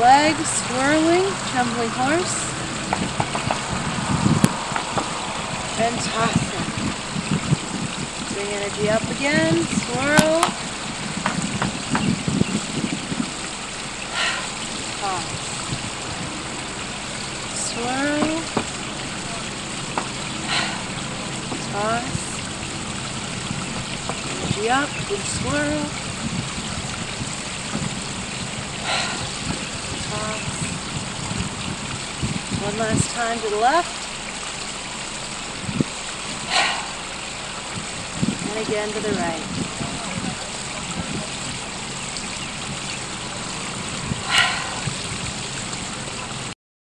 leg swirling, trembling horse. And tossing. Bring energy up again, swirl. Toss. Swirl. Toss. Energy up, good swirl. Toss. One last time to the left. And again to the right.